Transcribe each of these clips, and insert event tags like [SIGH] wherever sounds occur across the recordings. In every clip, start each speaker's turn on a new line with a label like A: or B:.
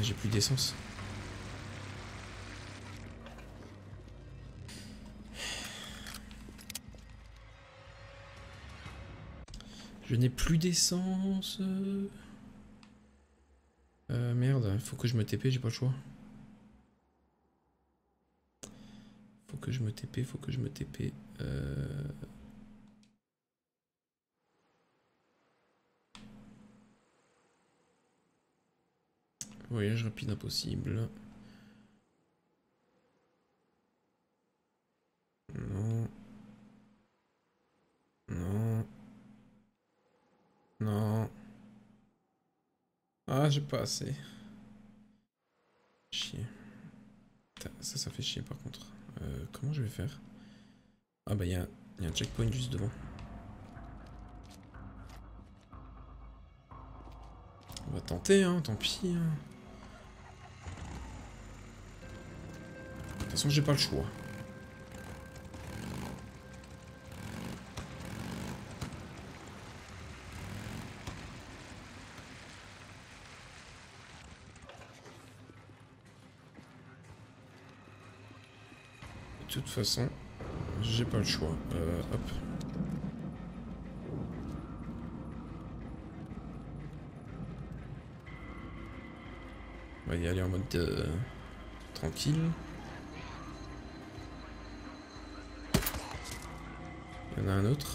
A: J'ai plus d'essence. Je n'ai plus d'essence. Euh, merde, faut que je me TP, j'ai pas le choix. Faut que je me TP, faut que je me TP. Euh... Voyage rapide impossible. Non. Non. Non. Ah, j'ai pas assez. Chier. Ça, ça fait chier par contre. Euh, comment je vais faire? Ah bah il y, a un checkpoint juste devant. On va tenter, hein, tant pis. Hein. Façon, j'ai pas le choix. De toute façon, j'ai pas le choix. Euh. On va y aller en mode euh, tranquille. Il y en a un autre.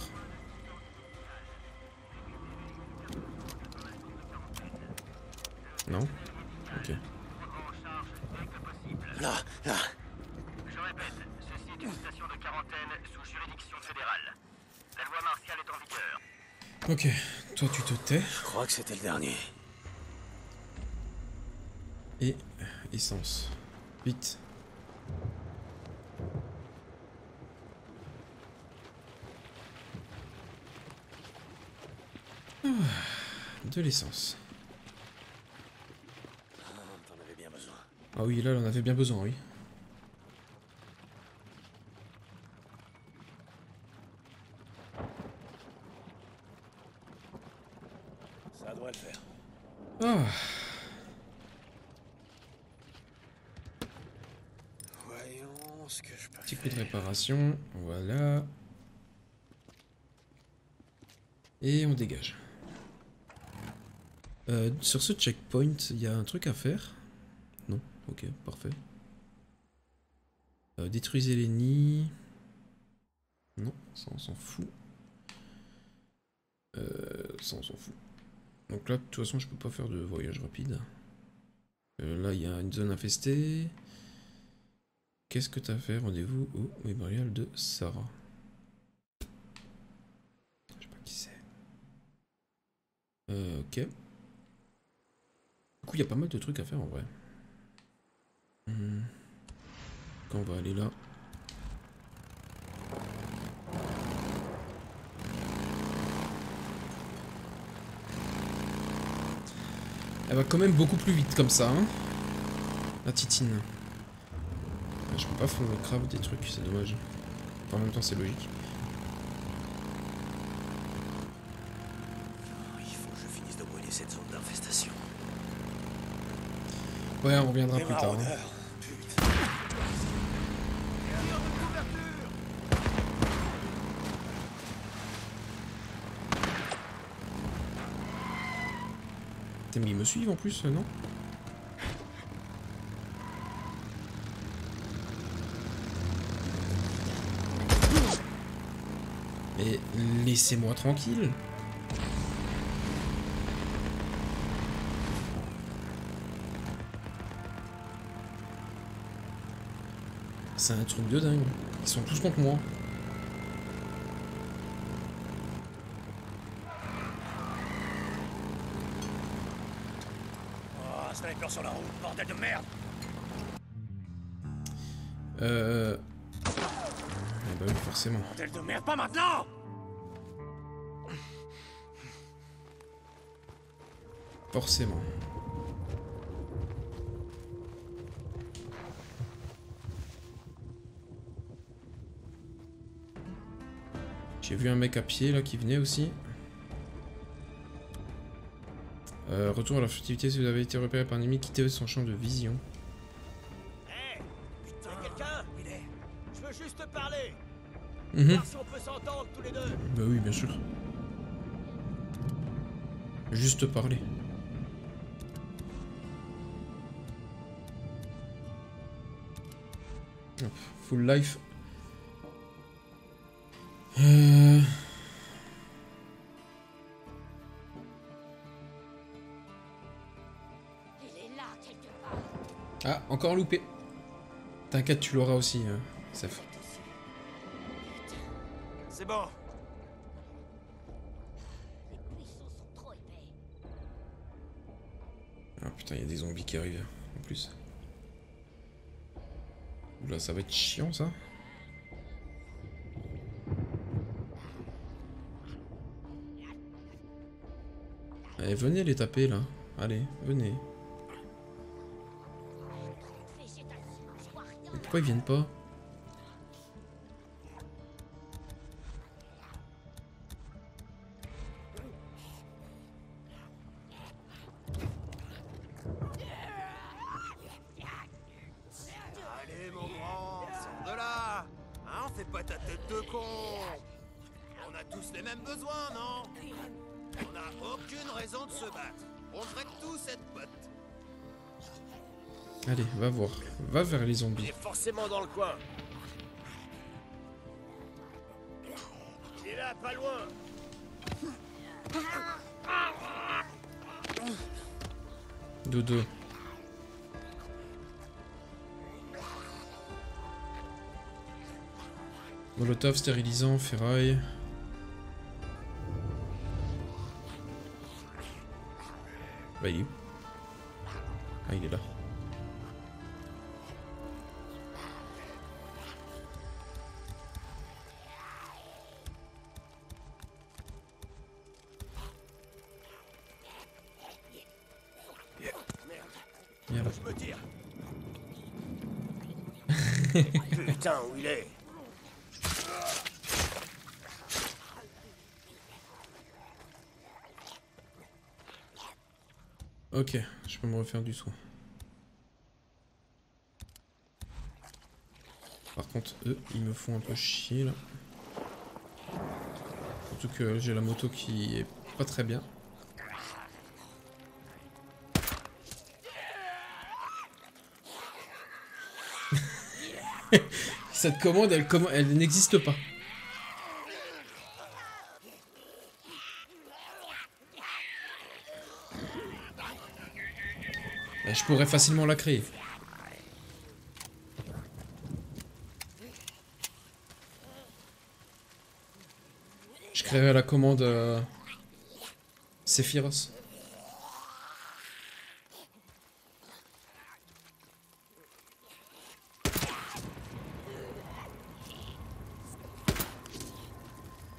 A: Non? Ok.
B: Là, là.
C: Je répète, ceci est une station de quarantaine sous juridiction fédérale. La loi martiale est en vigueur.
A: Ok, toi tu te tais.
B: Je crois que c'était le dernier.
A: Et essence. Vite. Ah, de l'essence.
B: Ah.
A: Ah oui, là, on avait bien besoin, oui.
B: Ça doit le faire.
A: Ah,
B: Voyons ce que je peux
A: petit coup de réparation. Voilà. Et on dégage. Euh, sur ce checkpoint, il y a un truc à faire Non? Ok, parfait. Euh, détruisez les nids. Non, ça on s'en fout. Euh, ça on s'en fout. Donc là, de toute façon, je peux pas faire de voyage rapide. Euh, là, il y a une zone infestée. Qu'est-ce que t'as fait? Rendez-vous au mémorial de Sarah. Je sais pas qui c'est. Ok. Du coup, il y a pas mal de trucs à faire en vrai. Hmm. Quand on va aller là. Elle va quand même beaucoup plus vite comme ça, hein. La titine. Je peux pas faire le crabe des trucs, c'est dommage. En même temps, c'est logique.
B: Oh, Il faut que je finisse de brûler cette zone d'infestation.
A: Ouais, on reviendra plus tard. hein. mais ils me suivent en plus, euh, non? Mais laissez-moi tranquille. C'est un truc de dingue. Ils sont tous contre moi.
B: Oh, sniper sur la route, bordel de merde
A: Euh... Ah bah oui, forcément.
B: Bordel de merde, pas maintenant
A: Forcément. J'ai vu un mec à pied là qui venait aussi. Euh, retour à la furtivité si vous avez été repéré par un ennemi, quittez son champ de vision.
D: Hé Putain quelqu'un? Il est... Je veux juste te parler. Voir si on peut s'entendre tous les deux
A: Bah oui, bien sûr. Juste parler. Hop, full life. T'inquiète, tu l'auras aussi, euh, Seth.
D: C'est bon.
A: Ah putain, il y a des zombies qui arrivent, en plus. Oula, ça va être chiant, ça. Allez, venez les taper, là. Allez, venez. Pourquoi ils viennent pas?
D: Allez mon grand, sors de là Hein, fais pas ta tête de con On a tous les mêmes besoins, non? On n'a aucune raison de se battre. On devrait tous être potes.
A: Allez, va voir. Va vers les
D: Il
A: zombies.
D: est forcément dans le coin. Il est là, pas loin
A: Dodo. Molotov stérilisant, ferraille. Bah il est où? Ok, je peux me refaire du soin. Par contre, eux, ils me font un peu chier là. Surtout que j'ai la moto qui est pas très bien. [LAUGHS] Cette commande, elle, elle n'existe pas. Mais je pourrais facilement la créer. Je créerai la commande euh.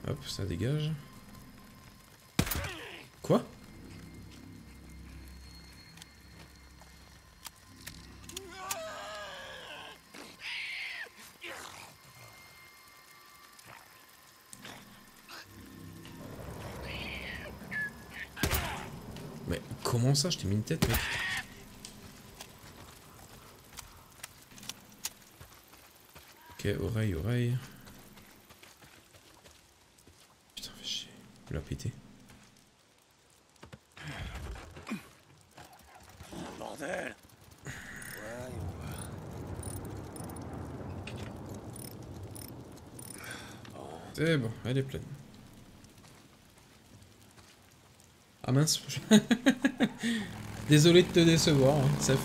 A: Hop, ça dégage. Quoi Mais comment ça Je t'ai mis une tête, mec. Ok, oreille, oreille. Putain, fais chier. Il l'a pété.
D: Bordel
A: C'est bon, elle est pleine. Ah mince. [LAUGHS] Désolé de te décevoir, hein, Seth.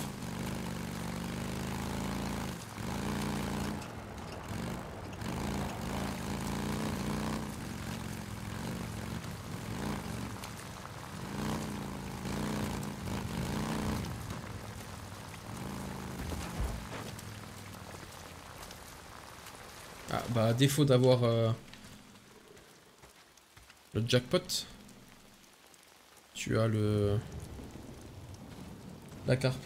A: Ah bah défaut d'avoir euh, le jackpot, tu as le la carpe.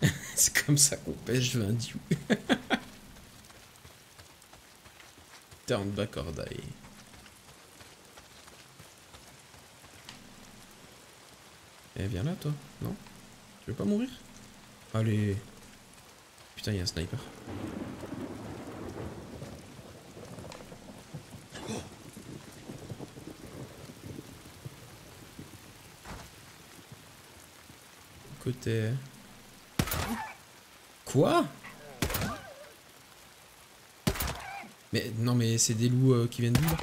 A: [LAUGHS] C'est comme ça qu'on pêche 20 diou. Turn back or die. Eh, viens là, toi. Non? Tu veux pas mourir? Allez. Putain, il y a un sniper. Quoi? Mais non, mais c'est des loups euh, qui viennent d'où là?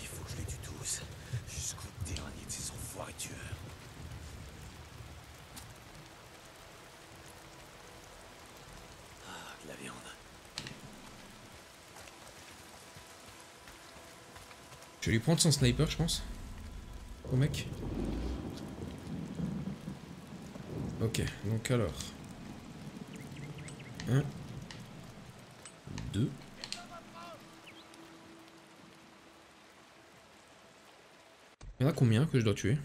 B: Il faut que je les tue tous. Jusqu'au dernier de ces enfoirés tueurs. Ah, de la viande.
A: Je vais lui prendre son sniper, je pense. Mec. Ok, donc alors. 1. 2. Il y en a combien que je dois tuer?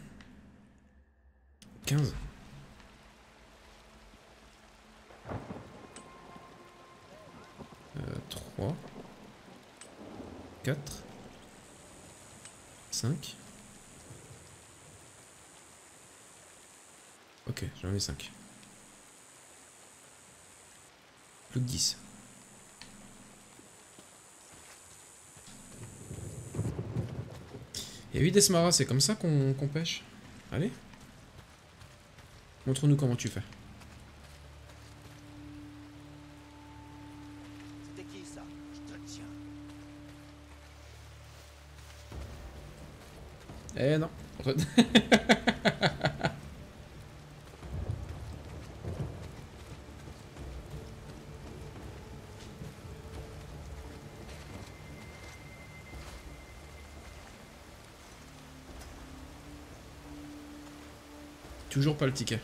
A: 15. Euh, 3. 4. 5. Ok, j'en ai 5. Plus que 10. Et oui, Desmara, c'est comme ça qu'on qu'on pêche? Allez. Montre-nous comment tu fais.
D: C'était qui ça? Je te tiens.
A: Eh non. [LAUGHS] [LAUGHS] Toujours pas le ticket.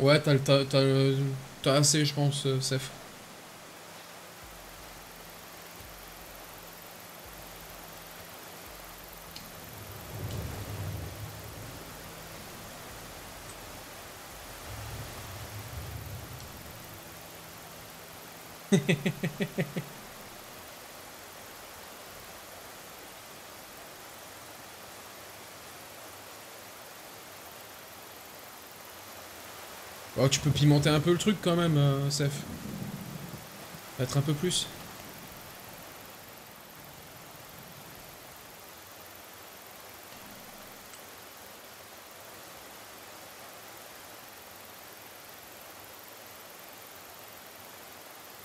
A: Ouais, t'as le- t'as assez, je pense, euh, Seth. [LAUGHS] Oh, tu peux pimenter un peu le truc quand même, euh, Seth. Être un peu plus.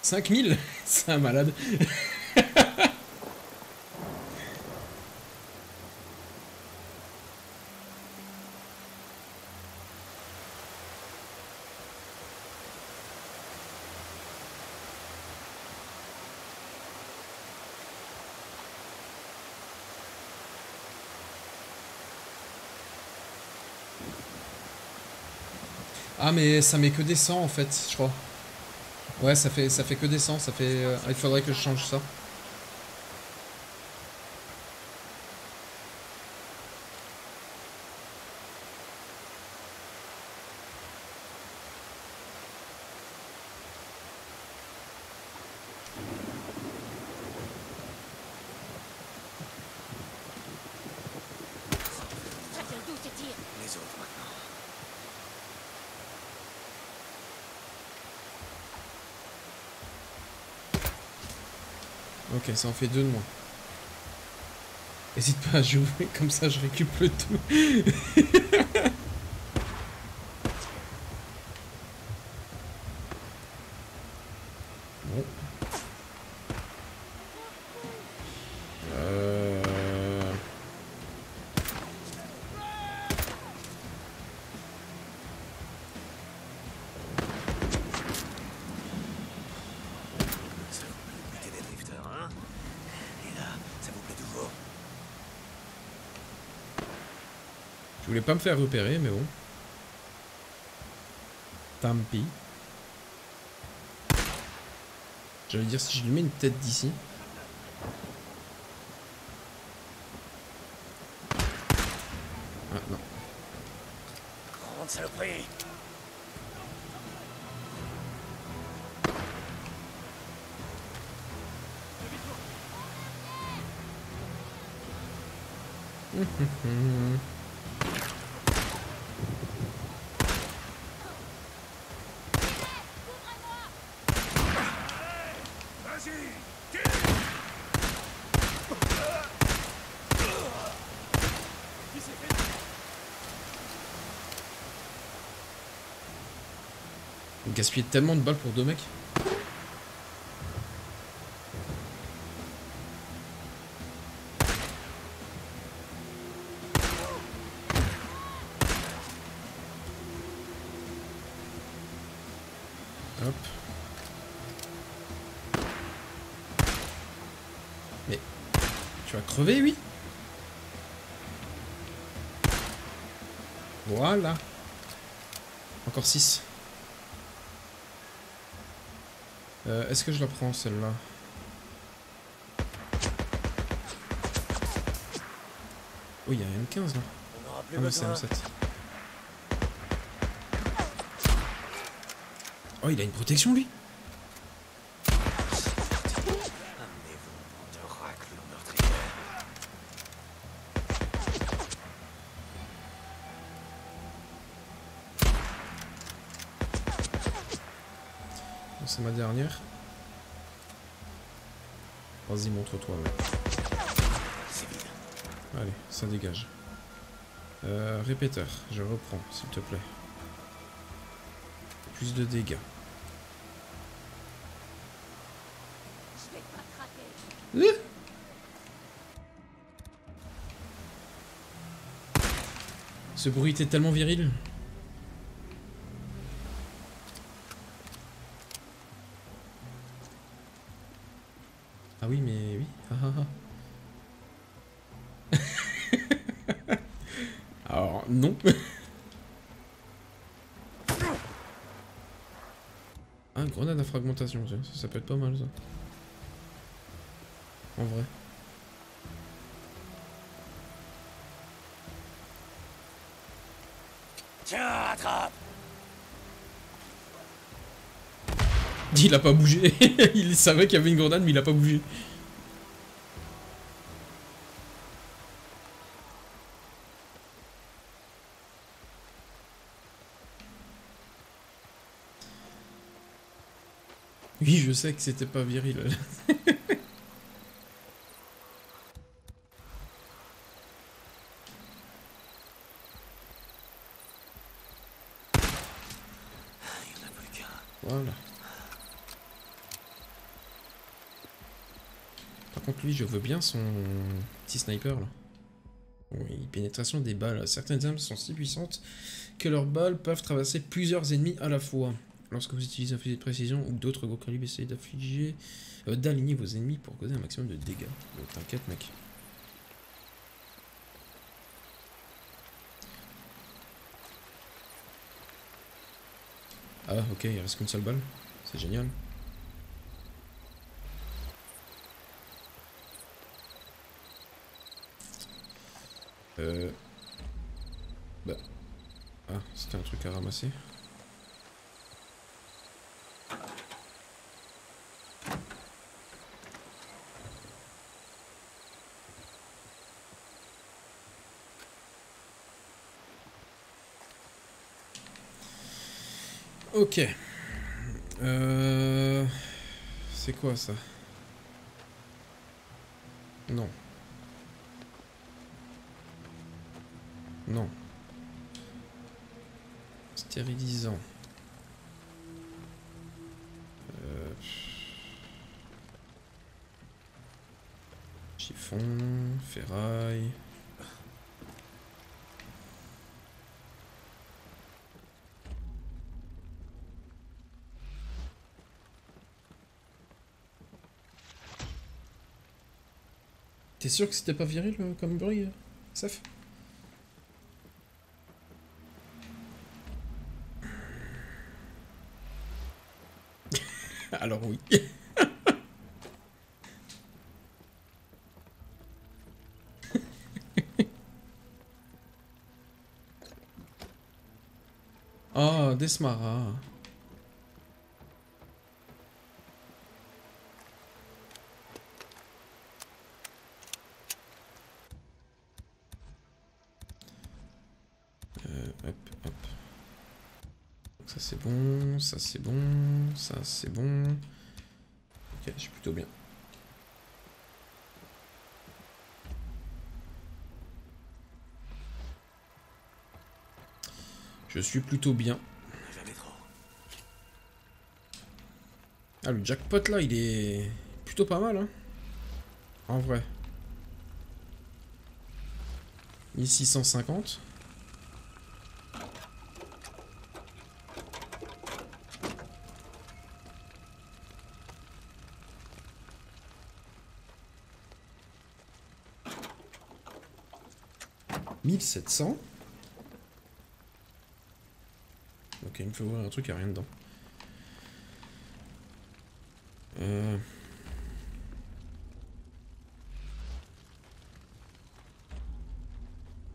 A: Cinq mille [LAUGHS] C'est un malade. Ah mais ça met que des 100 en fait, je crois. Ouais, ça fait ça fait que des 100, ça fait euh, il faudrait que je change. Ça
E: ça
A: en fait deux de moins. Hésite pas à jouer, [LAUGHS] comme ça je récup le tout. [LAUGHS] bon. Euh...
B: Ça vous plaît de buter des drifters, hein Et là, ça vous plaît toujours
A: Je voulais pas me faire repérer, mais bon. Tant pis. J'allais dire si je lui mets une tête d'ici. Ah non.
B: Grande saloperie [LAUGHS]
A: Gaspiller tellement de balles pour deux mecs. Mais... Tu vas crever, oui Voilà. Encore 6. Euh, Est-ce que je la prends celle-là? Oh, il y a un M15 là.
B: On
A: Ah, c'est
B: besoin.
A: M7. Oh, il a une protection lui? Vas-y, montre-toi. Allez, ça dégage. Euh, répéteur, je reprends, s'il te plaît. Plus de dégâts.
E: Craquer.
A: Ce bruit était tellement viril. Ça, ça peut être pas mal ça. En vrai.
B: Tiens, attrape
A: Il a pas bougé. [LAUGHS] il savait qu'il y avait une grenade, mais il a pas bougé. Oui, je sais que c'était pas viril. [LAUGHS] Voilà. Par contre, lui, je veux bien son petit sniper là. Oui, pénétration des balles. Certaines armes sont si puissantes que leurs balles peuvent traverser plusieurs ennemis à la fois. Lorsque vous utilisez un fusil de précision ou d'autres gros calibres, essayez d'affliger, euh, d'aligner vos ennemis pour causer un maximum de dégâts. Donc t'inquiète, mec. Ah, ok, il reste qu'une seule balle. C'est génial. Euh... Bah... Ah, c'était un truc à ramasser. Ok. Euh... C'est quoi ça? Non. Non. Stérilisant. Euh... Chiffon, ferraille. T'es sûr que c'était pas viril euh, comme bruit, euh, Saf [LAUGHS] Alors oui. oh, [LAUGHS] Desmara. Ça c'est bon, ça c'est bon. Ok, je suis plutôt bien. Je suis plutôt bien. Ah, le jackpot là, il est plutôt pas mal, hein. En vrai. 1650. « 1700. Ok, il me fait ouvrir un truc, il n'y a rien dedans. Euh...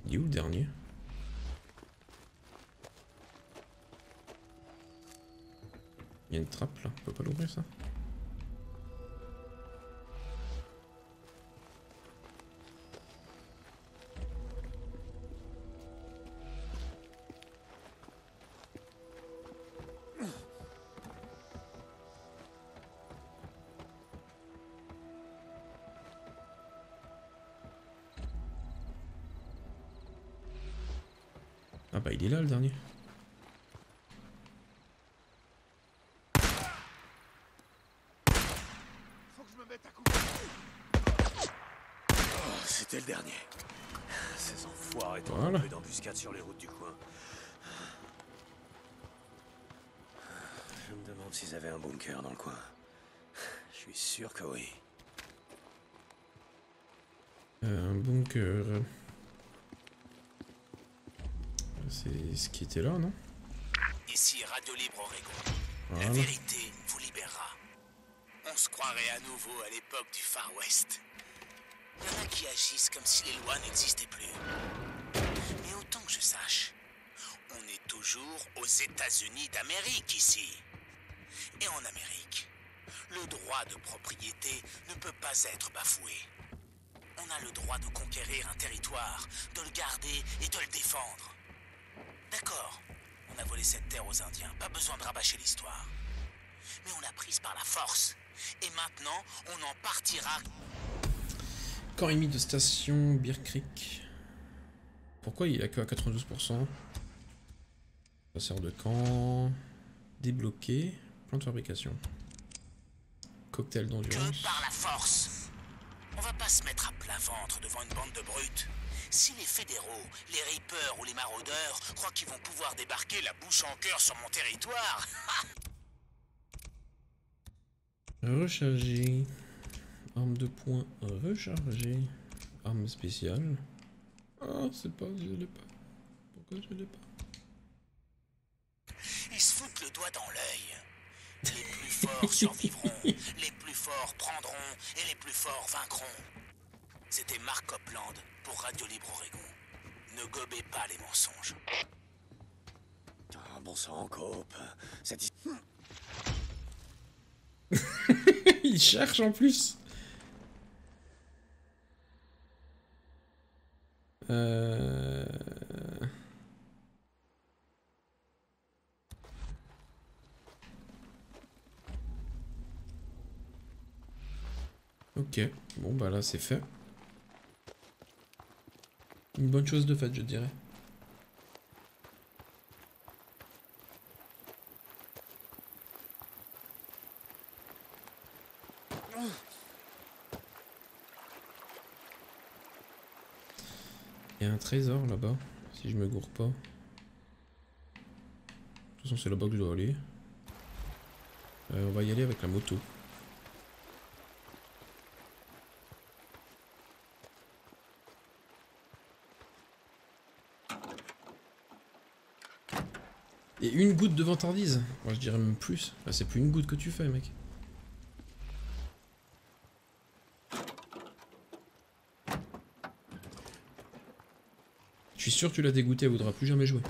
A: Il est où le dernier? Il y a une trappe là, on peut pas l'ouvrir ça? Voilà.
B: un peu d'embuscade sur les routes du coin. Je me demande s'ils avaient un bunker dans le coin. Je suis sûr que oui.
A: Euh, un bunker. C'est ce qui était là, non?
F: Ici Radio Libre Oregon. La
A: Voilà.
F: vérité vous libérera. On se croirait à nouveau à l'époque du Far West. Il y en a qui agissent comme si les lois n'existaient plus. Autant que je sache, on est toujours aux États-Unis d'Amérique ici. Et en Amérique, le droit de propriété ne peut pas être bafoué. On a le droit de conquérir un territoire, de le garder et de le défendre. D'accord, on a volé cette terre aux Indiens, pas besoin de rabâcher l'histoire. Mais on l'a prise par la force. Et maintenant, on en partira.
A: Corps de station Beer Creek. Pourquoi il a que à 92% Passeur de camp. Débloqué. Plan de fabrication. Cocktail d'endurance.
F: par la force. On va pas se mettre à plat ventre devant une bande de brutes. Si les fédéraux, les reapers ou les maraudeurs croient qu'ils vont pouvoir débarquer la bouche en cœur sur mon territoire, [LAUGHS]
A: Recharger. Arme de poing rechargée. Arme spéciale. Ah, c'est pas, je l'ai pas. Pourquoi je l'ai pas?
F: Ils se foutent le doigt dans l'œil. Les plus forts [LAUGHS] survivront, les plus forts prendront et les plus forts vaincront. C'était Mark Copland pour Radio Libre Oregon. Ne gobez pas les mensonges.
B: Ah, bon sang, cope. Cette [LAUGHS]
A: Il cherche en plus. Euh... Ok, bon bah là c'est fait. Une bonne chose de faite je dirais. Il y a un trésor là-bas, si je me gourre pas. De toute façon, c'est là-bas que je dois aller. Euh, on va y aller avec la moto. Et une goutte de vantardise Moi je dirais même plus. Là, c'est plus une goutte que tu fais, mec. sûr tu l'as dégoûté, elle voudra plus jamais jouer.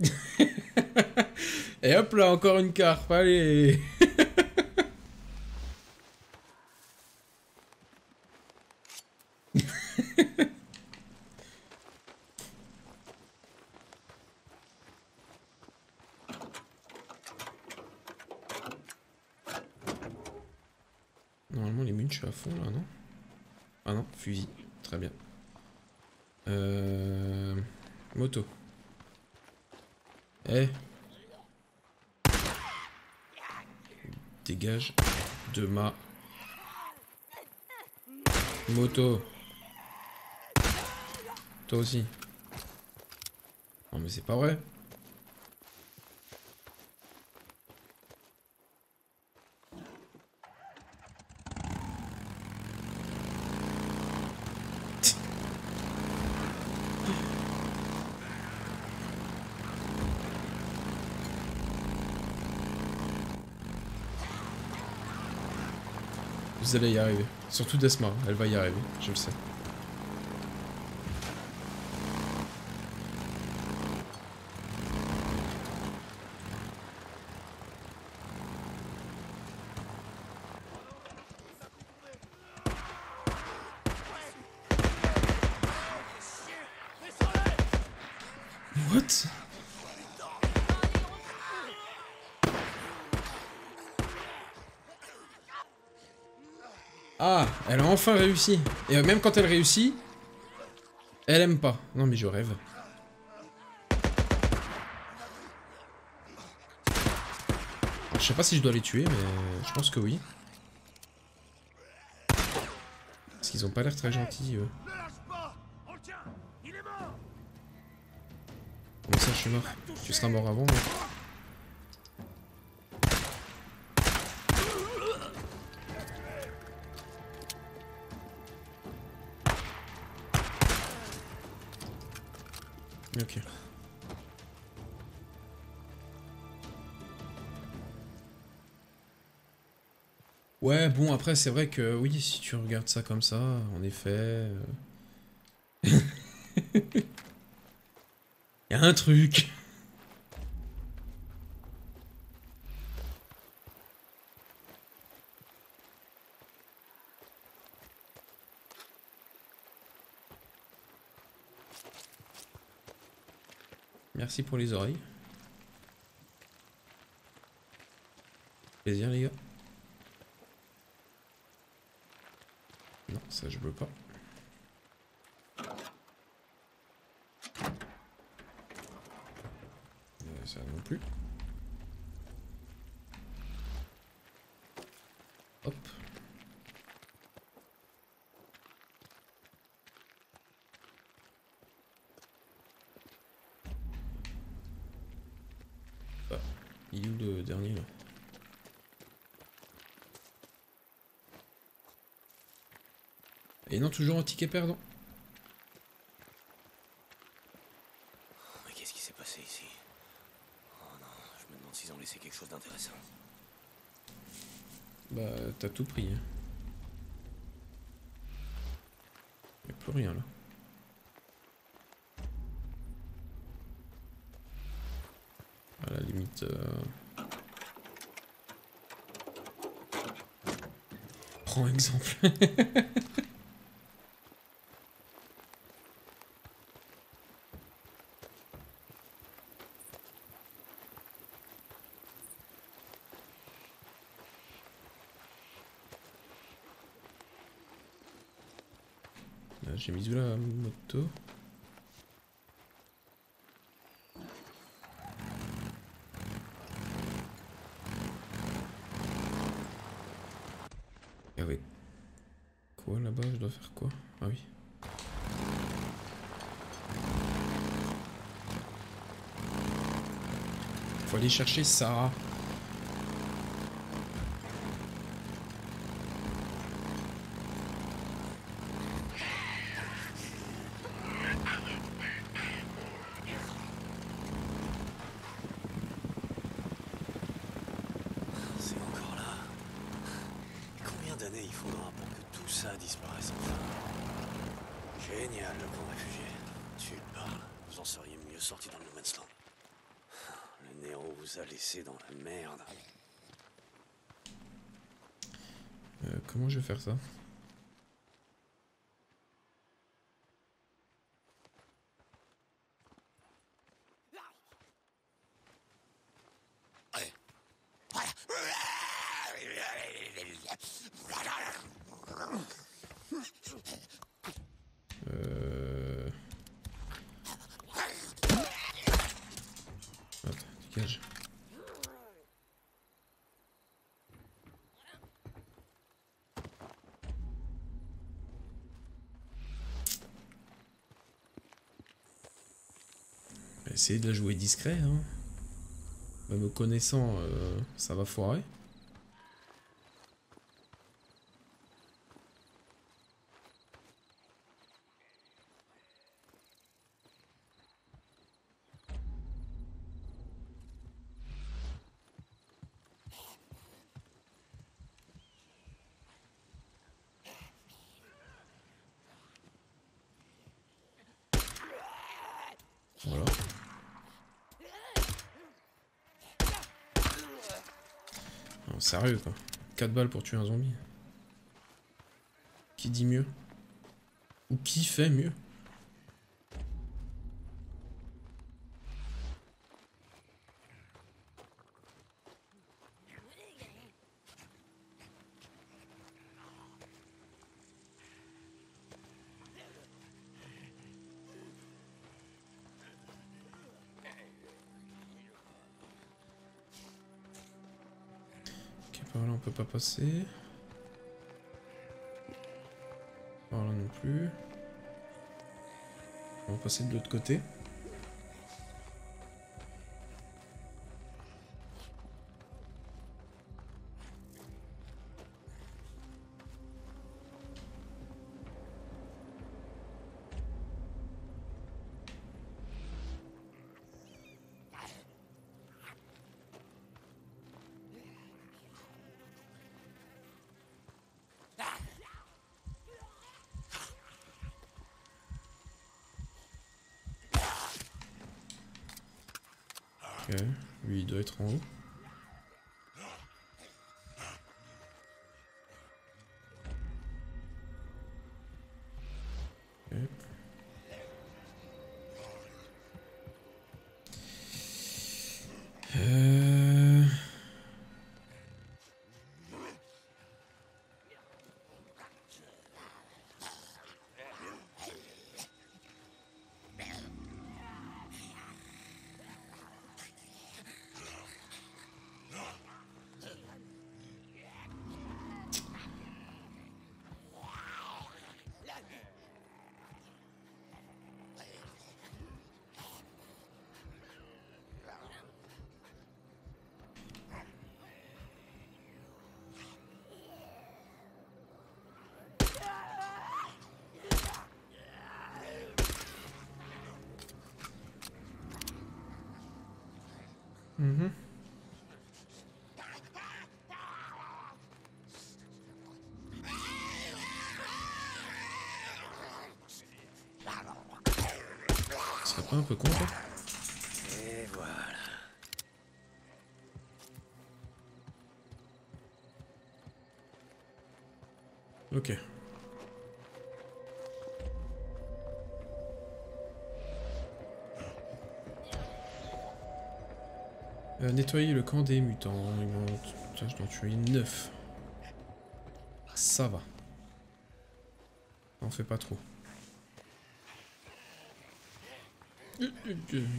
A: [LAUGHS] Et hop là, encore une carte, allez Non mais c'est pas vrai. Vous allez y arriver. Surtout Desma, elle va y arriver, je le sais. Enfin réussi. Et même quand elle réussit, elle aime pas. Non mais je rêve. Je sais pas si je dois les tuer, mais je pense que oui. Parce qu'ils ont pas l'air très gentils, eux. Comment ça, je suis mort Tu seras mort avant. Après, c'est vrai que oui, si tu regardes ça comme ça, en effet. euh, [LAUGHS] y a un truc. Merci pour les oreilles. Plaisir les gars. Ça je veux pas. Euh, ça non plus. Hop. Ah, il est où le dernier là Et non, toujours un ticket perdant.
B: Mais qu'est-ce qui s'est passé ici? Oh non, je me demande s'ils ont laissé quelque chose d'intéressant.
A: Bah, t'as tout pris. Hein. Y'a plus rien là. À la limite. euh, Prends exemple. [LAUGHS] J'ai mis où la moto Ah oui. Quoi là-bas Je dois faire quoi? Ah oui. Faut aller chercher Sarah.
B: C'est encore là. Combien d'années il faudra pour que tout ça disparaisse enfin Génial, le camp réfugié. Tu parles. Vous en seriez mieux sorti dans le No Man's Land. Le Nero vous a laissé dans la merde.
A: Euh, comment je vais faire ça Euh... Hop, dégage. On va Essayer de la jouer discret, hein. Bah, me connaissant, euh, ça va foirer. Voilà. Non, sérieux quoi. 4 balles pour tuer un zombie. Qui dit mieux? Ou qui fait mieux? Passer. Par là non plus. On va passer de l'autre côté. Ok, lui il doit être en haut. Un peu con quoi
B: Et voilà.
A: Ok. Euh, nettoyer le camp des mutants. Il m'en- Putain, je dois tuer 9. Ça va. On fait pas trop. Euh, euh, Il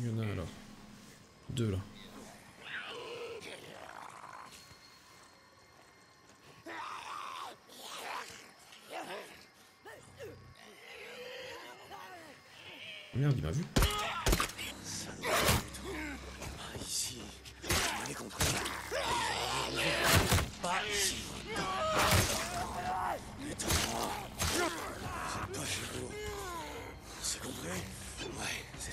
A: y en a alors. Deux là. Merde, il m'a vu.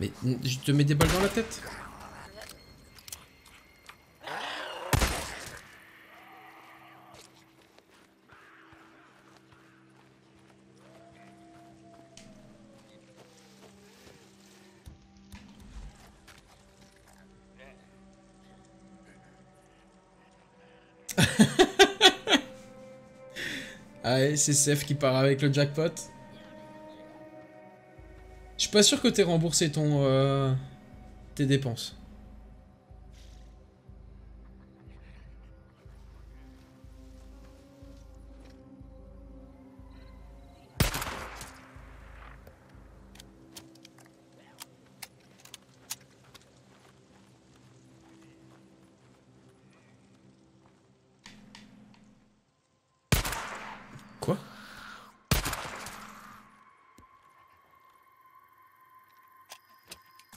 A: Mais je te mets des balles dans la tête. [LAUGHS] Ah, c'est Seth qui part avec le jackpot. Suis pas sûr que t'aies remboursé ton euh, tes dépenses.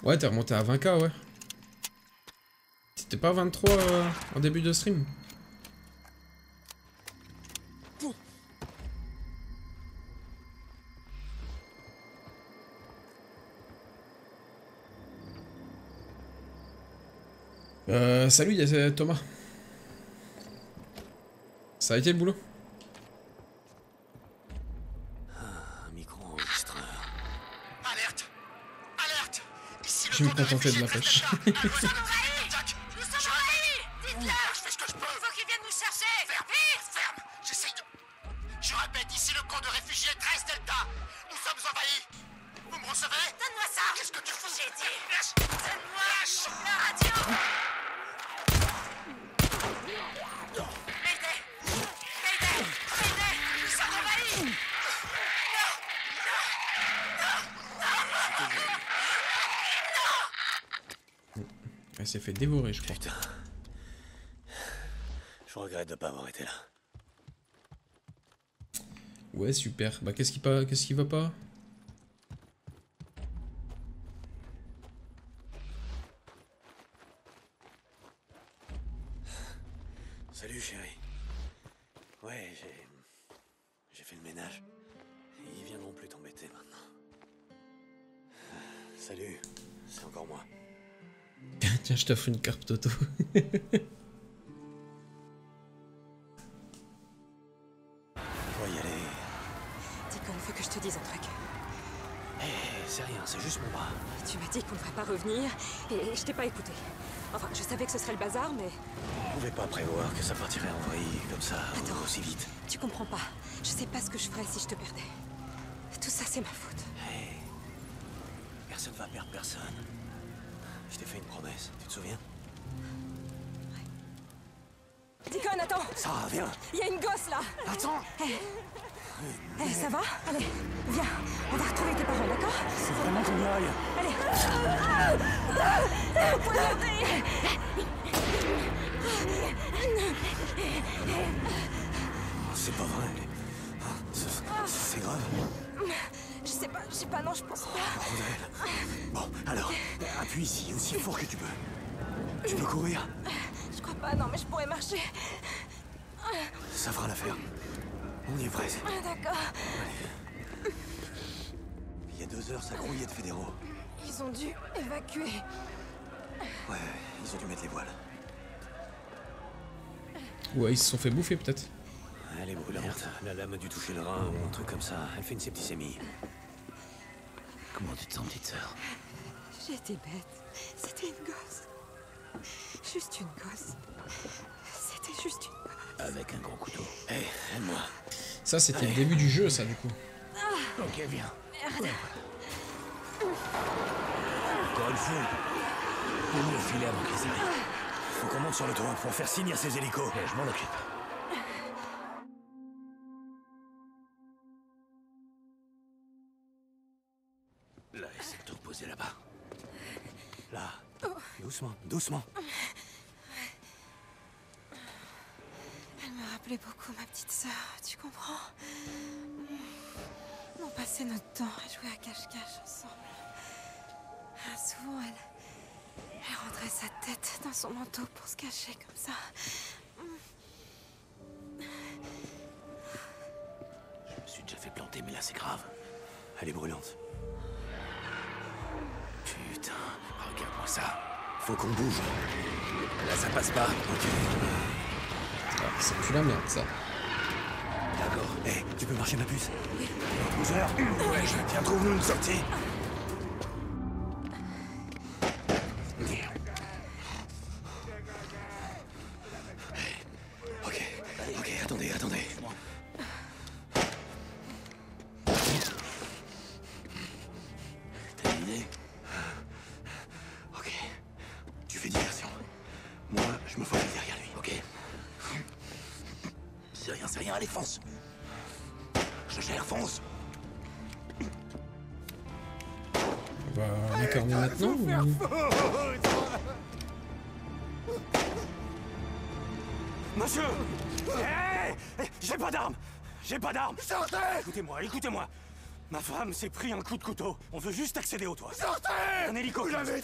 A: Ouais, t'es remonté à 20k, ouais. C'était pas 23 euh, en début de stream? Euh, salut, a Thomas. Ça a été le boulot
B: Un micro-enregistreur.
F: Alerte Alerte Ici le
A: Je vais me contenter de la pêche. [LAUGHS] fait dévorer, je crois.
B: Putain. Je regrette de pas avoir été là.
A: Ouais, super. Bah, qu'est-ce qui, pas... qu'est-ce qui va pas? Je t'offre une carte auto.
B: Faut y aller.
G: Deacon, faut que je te dise un truc.
B: Hé, c'est rien, c'est juste mon bras.
G: Tu m'as dit qu'on ne devrait pas revenir, et je t'ai pas écouté. Enfin, je savais que ce serait le bazar, mais
B: On pouvait pas prévoir que ça partirait en vrille comme ça,
G: Attends.
B: aussi vite.
G: tu comprends pas. Je sais pas ce que je ferais si je te perdais. Tout ça, c'est ma faute.
B: Hé, personne va perdre personne. Je t'ai fait une promesse, tu te souviens?
G: Deacon, attends
B: Sarah, viens.
G: Il y a une gosse là.
B: Attends
G: Eh, ça va? Allez, viens. On va retrouver tes parents, d'accord?
B: C'est vraiment génial
G: Allez. Poignardé
B: C'est pas vrai. Ah, C'est grave.
G: Je sais pas, je sais pas, non, je pense pas.
B: Bordel. Bon, alors, appuie ici, aussi fort que tu peux. Tu peux courir
G: Je crois pas, non, mais je pourrais marcher.
B: Ça fera l'affaire. On y est presque.
G: Ah, d'accord.
B: Il y a deux heures, ça grouillait de fédéraux.
G: Ils ont dû évacuer.
B: Ouais, ils ont dû mettre les voiles.
A: Ouais, ils se sont fait bouffer, peut-être.
B: Elle est brûlante. La lame a dû toucher le rein ou un truc comme ça. Elle fait une septicémie.
H: Comment tu te sens, petite sœur
G: J'ai été bête. C'était une gosse. Juste une gosse. C'était juste une gosse.
H: Avec un gros couteau. Hé, aide-moi.
A: Ça, c'était le début du jeu, ça, du coup.
H: Ok, viens.
B: Encore une fois.
H: Faut mieux filer avant qu'ils arrivent.
B: Faut qu'on monte sur le toit pour faire signe à ces hélicos.
H: Eh, je m'en occupe. Reposer là-bas.
B: Là. Doucement, doucement.
G: Elle me rappelait beaucoup ma petite sœur, tu comprends? On passait notre temps à jouer à cache-cache ensemble. Ah, souvent, elle... Elle rentrait sa tête dans son manteau pour se cacher comme ça.
H: Je me suis déjà fait planter, mais là, c'est grave.
B: Elle est brûlante.
H: Putain, regarde-moi ça.
B: Faut qu'on bouge.
H: Là, ça passe pas.
B: Ok.
A: Ah, c'est plus la merde, ça.
B: D'accord. Hé, tu peux marcher ma puce? Boozer Ouais, je tiens, trouve-nous une sortie. Écoutez-moi, écoutez-moi. Ma femme s'est pris un coup de couteau. On veut juste accéder au toit. Sortez Un hélico Vous l'avez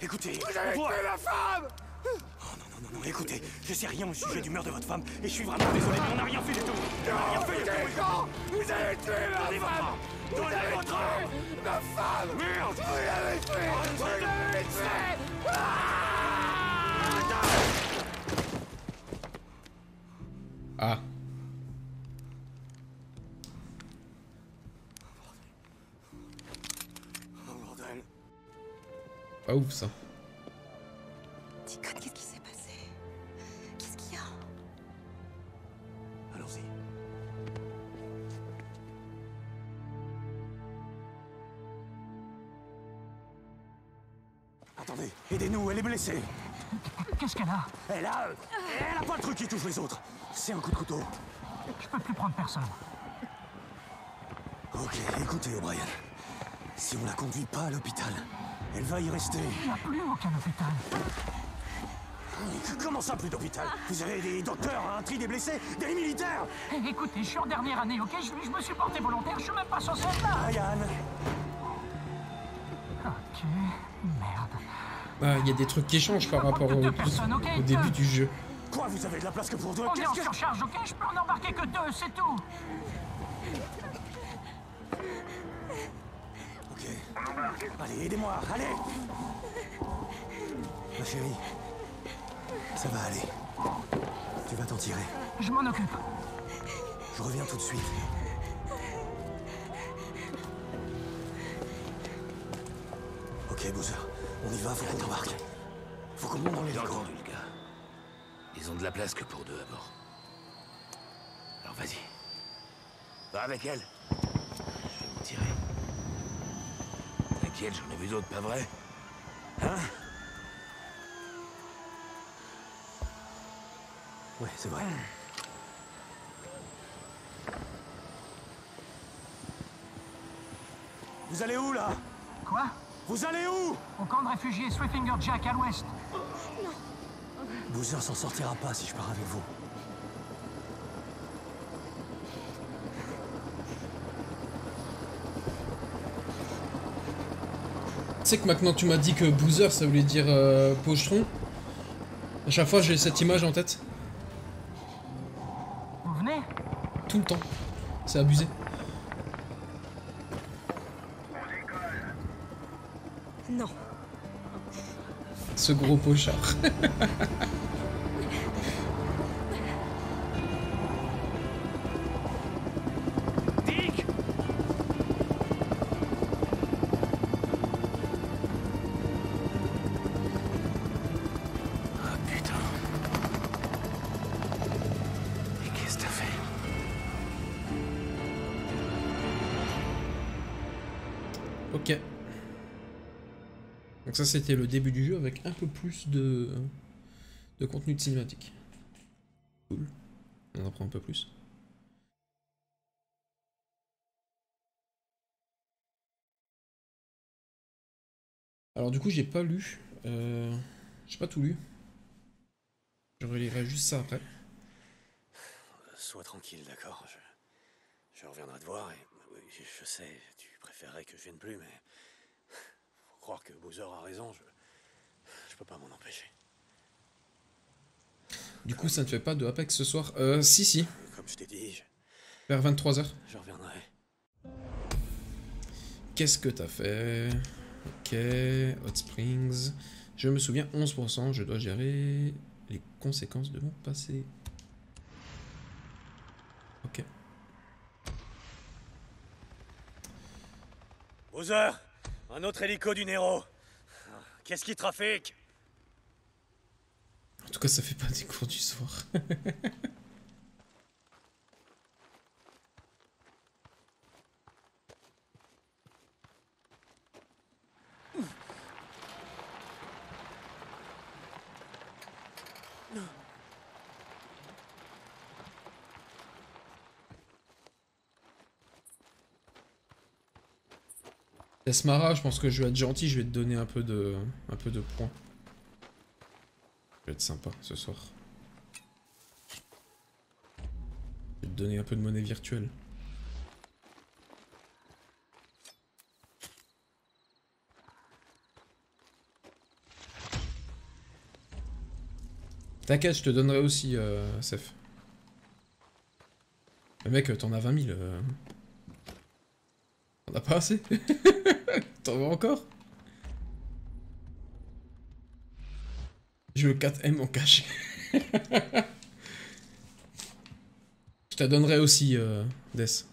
B: Écoutez, Vous avez tué ma femme Oh non, non, non, non, écoutez, je sais rien au sujet du meurtre de votre femme, et je suis vraiment désolé, mais on n'a rien fait du tout. On n'a rien fait du tout. Vous avez tué ma femme Vous avez tué ma femme Merde. Vous l'avez tué Vous l'avez
A: Pas ouf, ça.
G: Ticone, qu'est-ce qui s'est passé? Qu'est-ce qu'il y a?
B: Allons-y. Attendez, aidez-nous, elle est blessée.
I: Qu'est-ce qu'elle a?
B: Elle a... Elle a pas le truc qui touche les autres. C'est un coup de couteau.
I: Je peux plus prendre personne.
B: Ok, écoutez, O'Brien. Si on la conduit pas à l'hôpital, elle va y rester.
I: Il n'y a plus aucun hôpital.
B: Comment ça, plus d'hôpital? Vous avez des docteurs, un tri des blessés, des militaires?
I: Eh, écoutez, je suis en dernière année, ok? Je, je me suis porté volontaire, je suis même pas censé être là.
B: Ryan
I: Ok, merde.
A: Ah, il y a des trucs qui changent par rapport au, au début du jeu.
B: Quoi, vous avez de la place que pour deux?
I: On est en
B: Qu'est-ce que...
I: surcharge, ok? Je peux en embarquer que deux, c'est tout.
B: Ok. Allez, aidez-moi, allez Ma chérie, ça va aller. Tu vas t'en tirer.
I: Je m'en occupe.
B: Je reviens tout de suite. Ok, Bowser, on y va, faut qu'on embarque. Faut qu'on monte dans les
H: entendu, le gars. Ils ont de la place que pour deux à bord. Alors vas-y. Va avec elle. Je vais me tirer. T'inquiète, j'en ai vu d'autres, pas vrai
B: Hein Ouais, c'est vrai. Vous allez où, là
I: Quoi
B: Vous allez où
I: Au camp de réfugiés Swifinger Jack à l'ouest.
B: Boozer s'en sortira pas si je pars avec vous.
A: Sais que maintenant tu m'as dit que Boozer ça voulait dire euh, pochetron. À chaque fois j'ai cette image en tête.
I: Vous venez?
A: Tout le temps. C'est abusé.
G: Non.
A: Ce gros pochard. [LAUGHS] Donc ça c'était le début du jeu avec un peu plus de, de contenu de cinématique. Cool. On en apprend un peu plus. Alors du coup j'ai pas lu. Euh, j'ai pas tout lu. Je relirai juste ça après.
B: Sois tranquille, d'accord je, je reviendrai te voir et oui, je sais, tu préférerais que je vienne plus, mais croire que Bowser a raison. Je, je peux pas m'en empêcher.
A: Du coup ça ne fait pas de Apex ce soir. Euh, si si.
B: Comme je t'ai dit, je,
A: Vers 23h.
B: je reviendrai.
A: Qu'est-ce que t'as fait? Ok, Hot Springs. Je me souviens, 11%, je dois gérer les conséquences de mon passé. Ok.
B: Bowser, un autre hélico du Nero. Qu'est-ce qui trafique
A: En tout cas, ça fait pas des cours du soir. [LAUGHS] Esmara, je pense que je vais être gentil, je vais te donner un peu de, un peu de points. Je vais être sympa ce soir. Je vais te donner un peu de monnaie virtuelle. T'inquiète, je te donnerai aussi, euh. Mais mec, t'en as 20 000. euh. T'en as pas assez? [LAUGHS] [LAUGHS] T'en veux encore? Je veux 4M en cash. [LAUGHS] Je te donnerai aussi, euh, Death.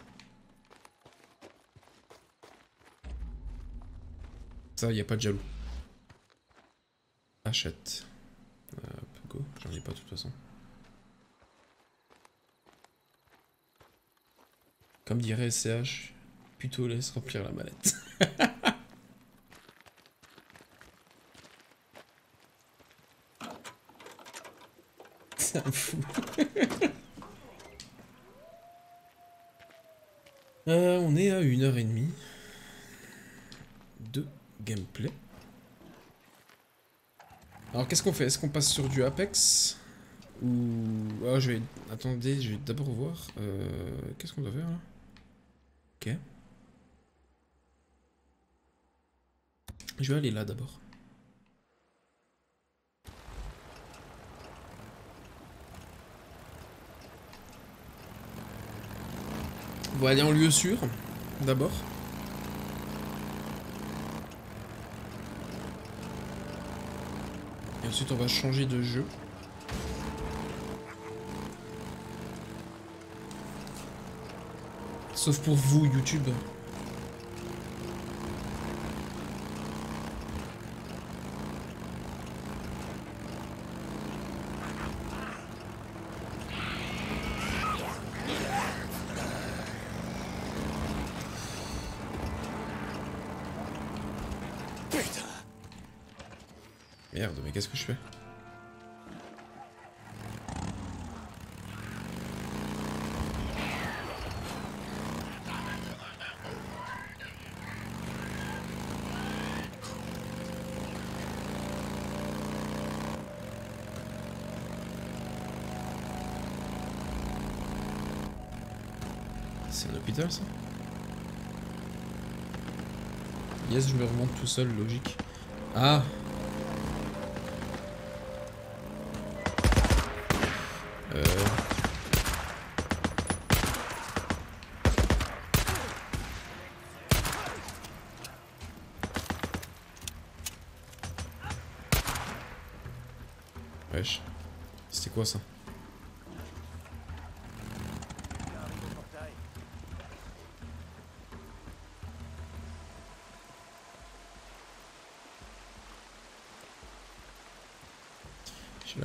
A: Ça, y a pas de jaloux. Achète. Hop, go. J'en ai pas de toute façon. Comme dirait SCH, plutôt laisse remplir la mallette. [LAUGHS] C'est un fou. [LAUGHS] Euh, on est à une heure et demie de gameplay. Alors qu'est-ce qu'on fait? Est-ce qu'on passe sur du Apex? Ou... Ah, je vais... Attendez, je vais d'abord voir. Euh, qu'est-ce qu'on doit faire là? Ok. Je vais aller là d'abord. On va aller en lieu sûr, d'abord. Et ensuite on va changer de jeu. Sauf pour vous, YouTube.
B: Putain
A: Merde, mais qu'est-ce que je fais? C'est un hôpital ça? Yes, je me remonte tout seul, logique. Ah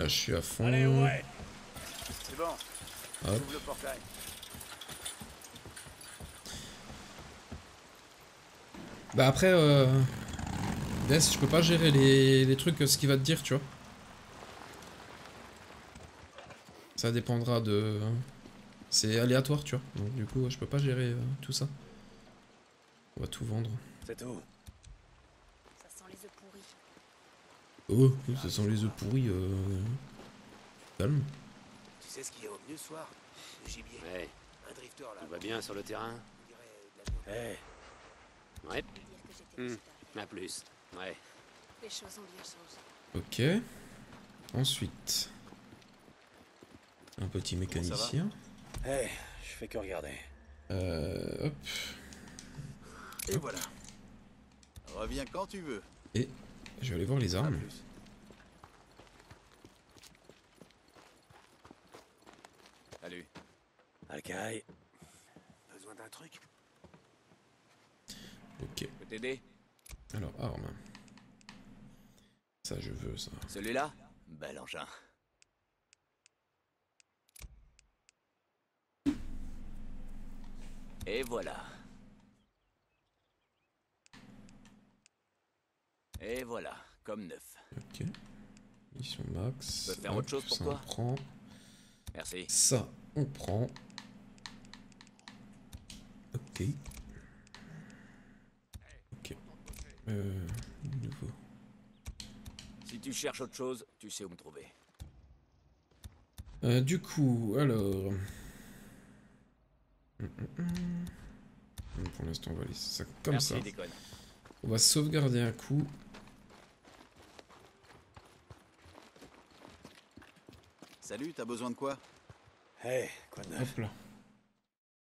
A: Là, je suis à fond.
D: Allez, ouais C'est bon,
A: Hop.
D: ouvre le portail.
A: Bah après, euh... Death, je peux pas gérer les, les trucs, ce qu'il va te dire, tu vois. Ça dépendra de... C'est aléatoire, tu vois. Donc du coup, je peux pas gérer euh, tout ça. On va tout vendre.
B: C'est tout.
E: Ça sent les œufs pourris.
A: Oh, ça sent les œufs pourris. Euh... Calme.
H: Tu sais ce qu'il y a au mieux ce soir Le gibier?
B: Ouais,
H: Un drifter là.
B: tout va bien sur le terrain? Eh, ouais,
E: j'étais
B: Hmm.
E: végétarienne.
B: à plus. Ouais.
E: Les choses ont bien changé.
A: Ok. Ensuite. Un petit mécanicien.
B: Eh, je fais que regarder.
A: Euh, hop.
H: Et voilà. Reviens quand tu veux.
A: Et je vais aller voir les armes.
H: Salut.
B: Alcaï,
H: Besoin d'un truc?
A: Ok.
H: Peux t'aider?
A: Alors, armes. Ça, je veux ça.
H: Celui-là? Bel engin. Et voilà. Et voilà, comme neuf.
A: Ok. Mission max.
H: Je peux faire autre chose pour
A: ça,
H: toi
A: on prend.
H: Merci.
A: Ça, on prend. Ok. Ok. Euh, nouveau.
H: Si tu cherches autre chose, tu sais où me trouver.
A: Euh, du coup, alors. Hum, hum, hum. Pour l'instant, on va laisser ça comme
H: Merci,
A: ça.
H: déconne.
A: On va sauvegarder un coup.
D: Salut, t'as besoin de quoi?
B: Eh, quoi de neuf?
A: Hop là.